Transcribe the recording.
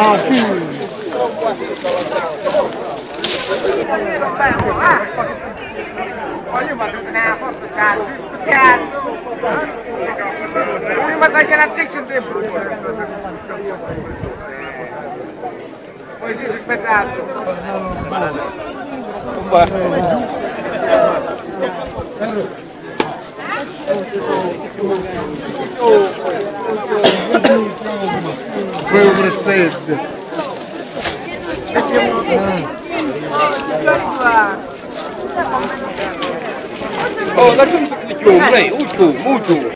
Ah, sì. Olha, mas não sabe? Especial. Prima da aquela section tempo. Pois isso, especial. Foi o bracelete. Oh, nós estamos aqui, muito, muito.